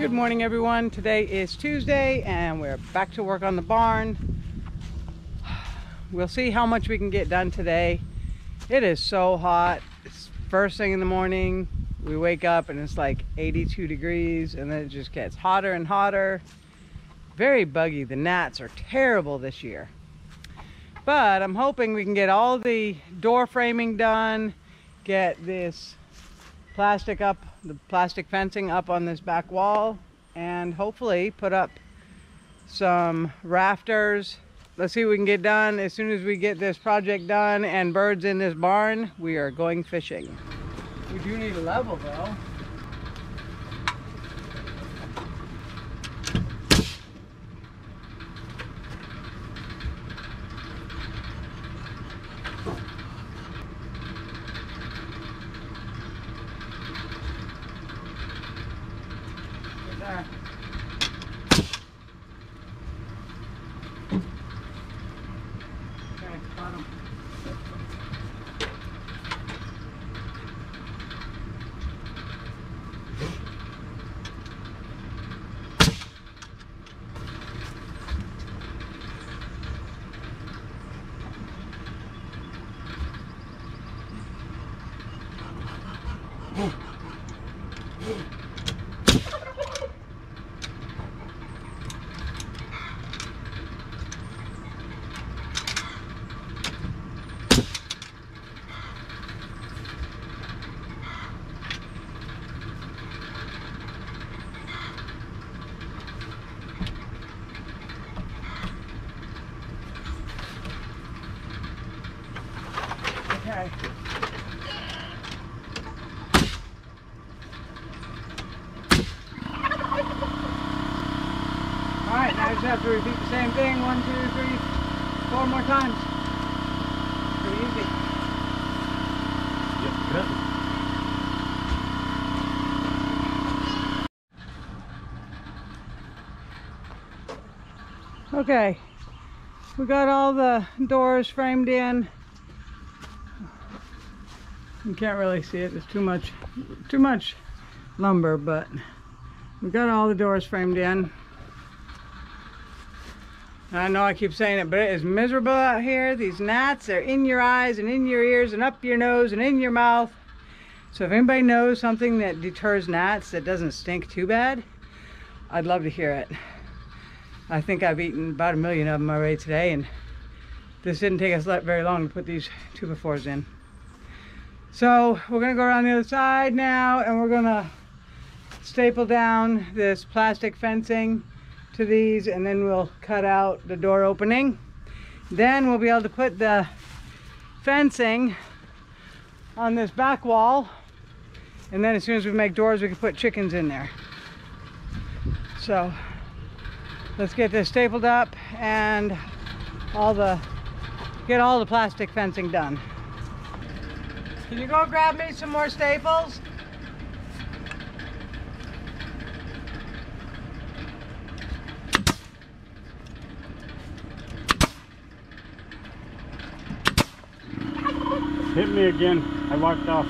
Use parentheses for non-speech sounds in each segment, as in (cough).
Good morning everyone. Today is Tuesday and we're back to work on the barn. (sighs) We'll see how much we can get done today. It is so hot. It's first thing in the morning. We wake up and it's like 82 degrees and then it just gets hotter and hotter. Very buggy. The gnats are terrible this year. But I'm hoping we can get all the door framing done, get this plastic up, the plastic fencing up on this back wall, and hopefully put up some rafters. Let's see what we can get done. As soon as we get this project done and birds in this barn, we are going fishing. We do need a level though. There. Okay. Okay. All right, now I just have to repeat the same thing one, two, three, four more times. Pretty easy. Yep, good. Okay, we got all the doors framed in. You can't really see it, there's too much, too much lumber, but we got all the doors framed in. I know I keep saying it, but it is miserable out here. These gnats are in your eyes and in your ears and up your nose and in your mouth. So if anybody knows something that deters gnats that doesn't stink too bad, I'd love to hear it. I think I've eaten about a million of them already today and this didn't take us very long to put these two befores in. So we're gonna go around the other side now and we're gonna staple down this plastic fencing to these and then we'll cut out the door opening. Then we'll be able to put the fencing on this back wall and then as soon as we make doors we can put chickens in there. So let's get this stapled up and all the get all the plastic fencing done. Can you go grab me some more staples? Hit me again. I walked off.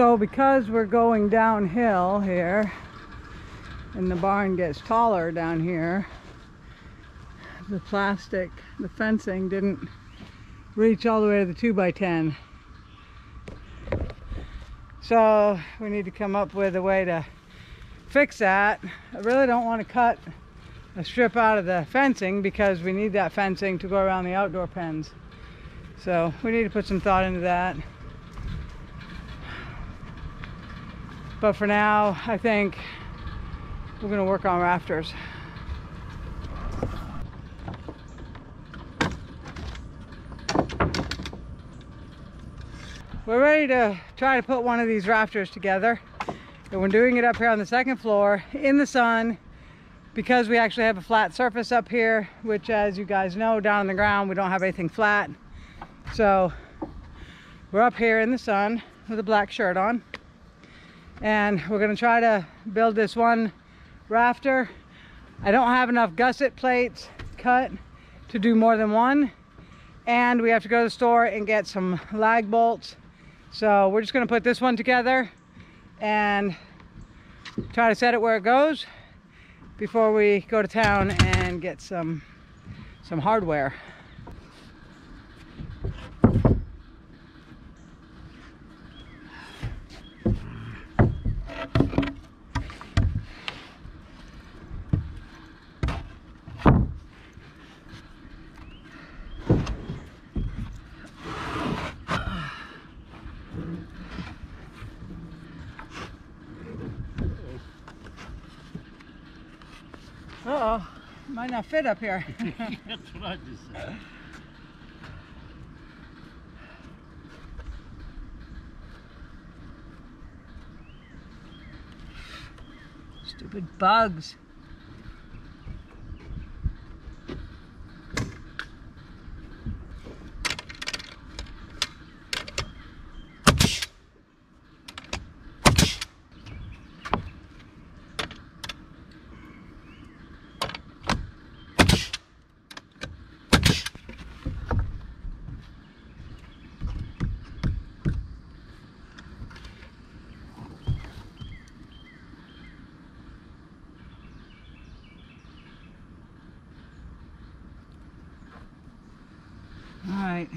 So because we're going downhill here and the barn gets taller down here, the plastic, the fencing didn't reach all the way to the 2 by 10 So we need to come up with a way to fix that. I really don't want to cut a strip out of the fencing because we need that fencing to go around the outdoor pens. So we need to put some thought into that. But for now, I think we're gonna work on rafters. We're ready to try to put one of these rafters together. And we're doing it up here on the second floor in the sun because we actually have a flat surface up here, which as you guys know, down on the ground, we don't have anything flat. So we're up here in the sun with a black shirt on. And we're gonna try to build this one rafter. I don't have enough gusset plates cut to do more than one. And we have to go to the store and get some lag bolts. So we're just gonna put this one together and try to set it where it goes before we go to town and get some some hardware. Uh oh, might not fit up here. (laughs) That's what I just said. Stupid bugs. All right.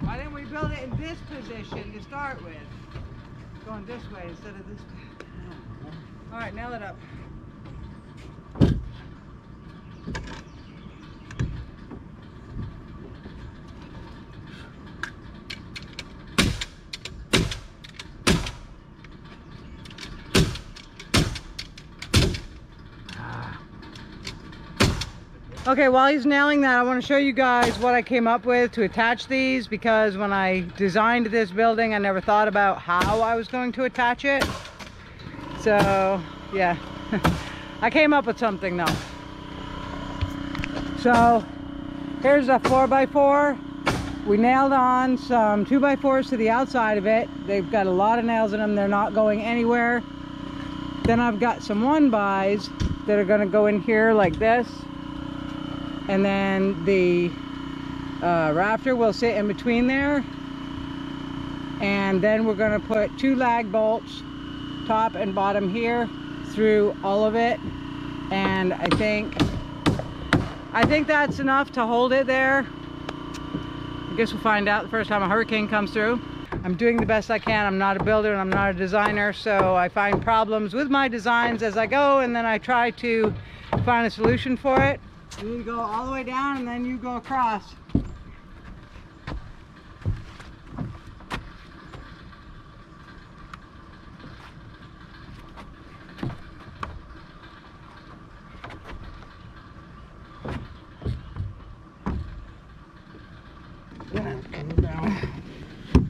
Why didn't we build it in this position to start with? Going this way instead of this way. All right, nail it up. Okay, while he's nailing that, I want to show you guys what I came up with to attach these because when I designed this building, I never thought about how I was going to attach it. So, yeah, (laughs) I came up with something though. So, here's a 4x4. We nailed on some 2x4s to the outside of it. They've got a lot of nails in them. They're not going anywhere. Then I've got some 1-bys that are going to go in here like this and then the uh, rafter will sit in between there. And then we're going to put two lag bolts top and bottom here through all of it. And I think I think that's enough to hold it there. I guess we'll find out the first time a hurricane comes through. I'm doing the best I can. I'm not a builder and I'm not a designer so I find problems with my designs as I go and then I try to find a solution for it you need to go all the way down and then you go across.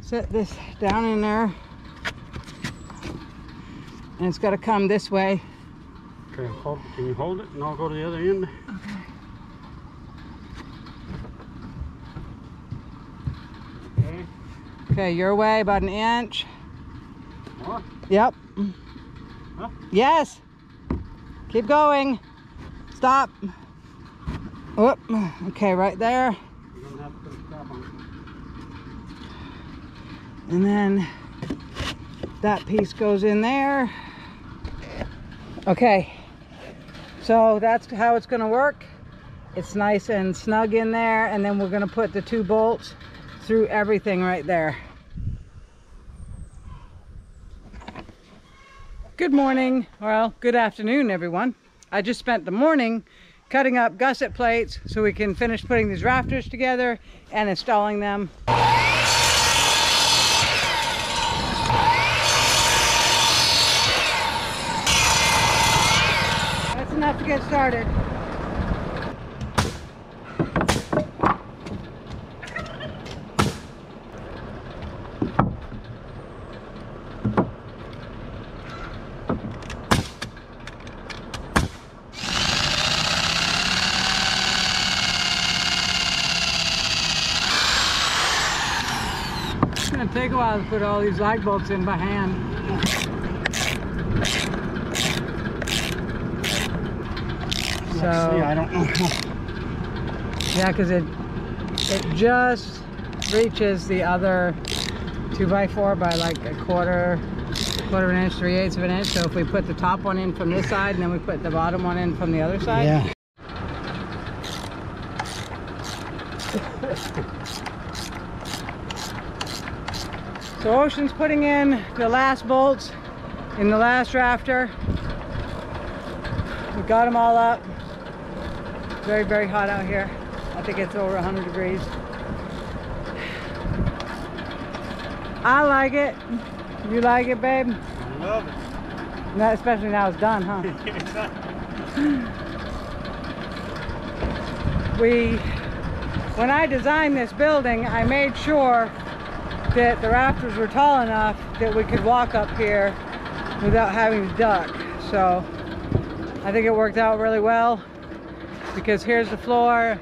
Set this down in there and it's got to come this way. Okay, hold, can you hold it and I'll go to the other end? Okay. Okay, your way about an inch. More? Yep. Huh? Yes. Keep going. Stop. Whoop. Okay, right there. You're gonna have to put a stop on And then that piece goes in there. Okay, so that's how it's gonna work. It's nice and snug in there, and then we're gonna put the two bolts through everything right there. Good morning, well, good afternoon, everyone. I just spent the morning cutting up gusset plates so we can finish putting these rafters together and installing them. That's enough to get started. Take a while to put all these light bolts in by hand. So- See, I don't know. Yeah, because it it just reaches the other two by four by like a quarter quarter of an inch, three eighths of an inch. So if we put the top one in from this side and then we put the bottom one in from the other side. Yeah. (laughs) So Ocean's putting in the last bolts in the last rafter. We got them all up. Very, very hot out here. I think it's over 100 degrees. I like it. You like it, babe? I love it. No, especially now it's done, huh? (laughs) we when I designed this building I made sure that the rafters were tall enough that we could walk up here without having to duck so I think it worked out really well because here's the floor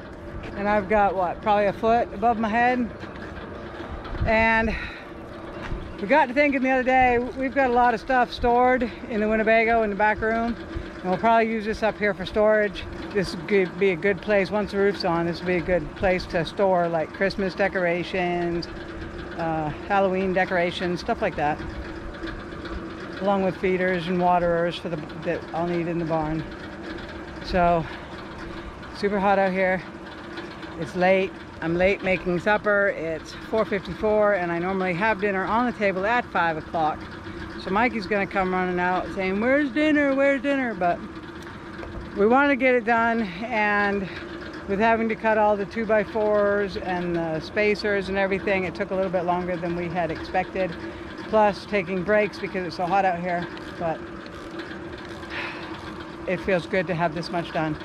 and I've got what probably a foot above my head and we got to thinking the other day we've got a lot of stuff stored in the Winnebago in the back room and we'll probably use this up here for storage. This would be a good place, once the roof's on, this would be a good place to store like Christmas decorations, uh, Halloween decorations, stuff like that. Along with feeders and waterers for the that I'll need in the barn. So, super hot out here. It's late. I'm late making supper. It's 4.54 and I normally have dinner on the table at 5 o'clock. So Mikey's gonna come running out saying, where's dinner, where's dinner? But we wanted to get it done and with having to cut all the 2 by 4s and the spacers and everything, it took a little bit longer than we had expected. Plus taking breaks because it's so hot out here. But it feels good to have this much done.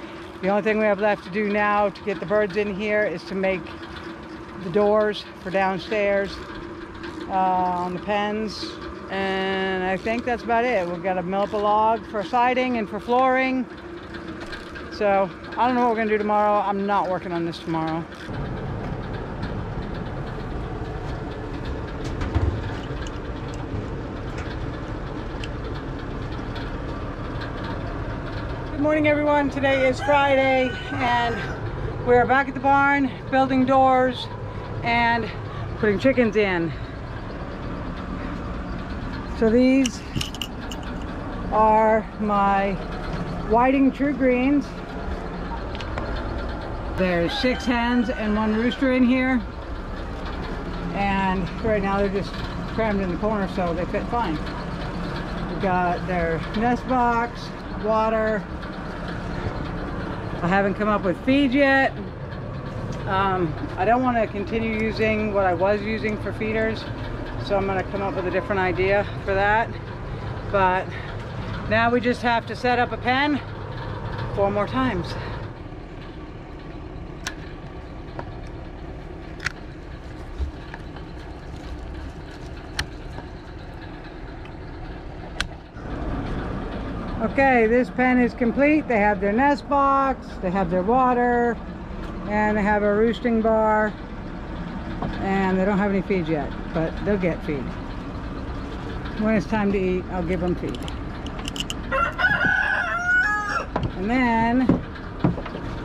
The only thing we have left to do now to get the birds in here is to make the doors for downstairs uh, on the pens. And I think that's about it. We've got to mill up a log for siding and for flooring. So I don't know what we're gonna do tomorrow. I'm not working on this tomorrow. Good morning everyone. Today is Friday and we're back at the barn building doors and putting chickens in. So these are my whiting true greens. There's six hens and one rooster in here. And right now they're just crammed in the corner so they fit fine. We've got their nest box, water. I haven't come up with feed yet. Um, I don't want to continue using what I was using for feeders. So I'm going to come up with a different idea for that. But now we just have to set up a pen four more times. Okay, this pen is complete. They have their nest box, they have their water, and they have a roosting bar. And they don't have any feed yet, but they'll get feed. When it's time to eat, I'll give them feed. And then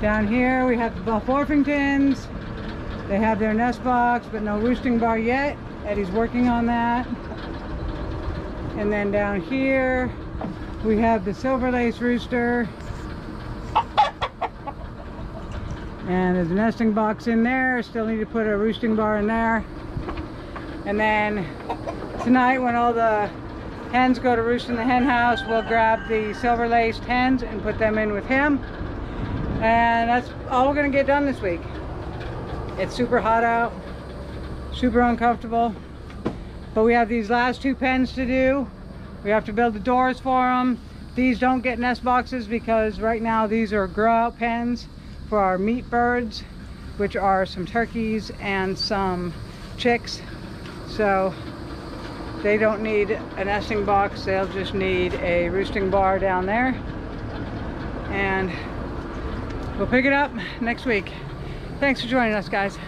down here we have the Buff Orpingtons. They have their nest box, but no roosting bar yet. Eddie's working on that. And then down here we have the silver lace rooster. And there's a nesting box in there. Still need to put a roosting bar in there. And then tonight when all the hens go to roost in the hen house, we'll grab the silver laced hens and put them in with him. And that's all we're gonna get done this week. It's super hot out, super uncomfortable. But we have these last two pens to do. We have to build the doors for them. These don't get nest boxes because right now these are grow out pens for our meat birds, which are some turkeys and some chicks. So they don't need a nesting box. They'll just need a roosting bar down there. And we'll pick it up next week. Thanks for joining us, guys.